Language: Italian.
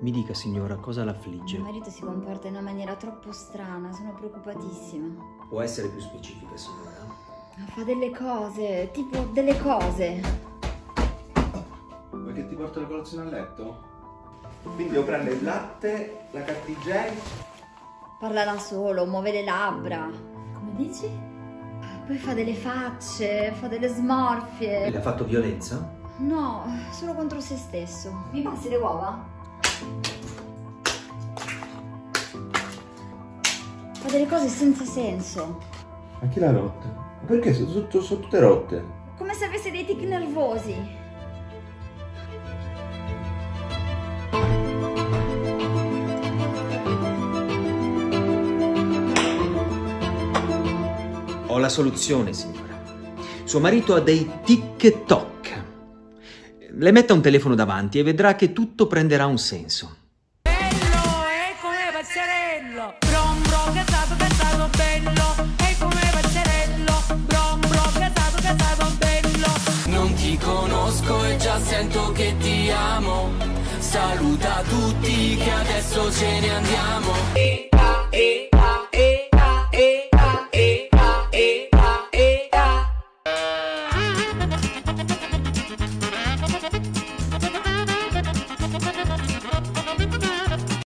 Mi dica, signora, cosa Mio l'affligge? marito si comporta in una maniera troppo strana, sono preoccupatissima. Può essere più specifica, signora? Fa delle cose, tipo delle cose. Vuoi che ti porto la colazione a letto? Quindi devo prendere il latte, la carta igienica. Parla da solo, muove le labbra. Come dici? Poi fa delle facce, fa delle smorfie. Le ha fatto violenza? No, solo contro se stesso. Mi passi le uova? Fa delle cose senza senso. Ma chi l'ha rotta? Ma perché sono, sono- sono tutte rotte? Come se avesse dei tic nervosi. Ho la soluzione, signora. Suo marito ha dei TikTok. Le metta un telefono davanti e vedrà che tutto prenderà un senso. bello, è come pazzerello. Brom brom, casato, casato, bello. È come pazzerello. Brom brom, casato, casato, bello. Non ti conosco e già sento che ti amo. Saluta tutti che adesso ce ne andiamo.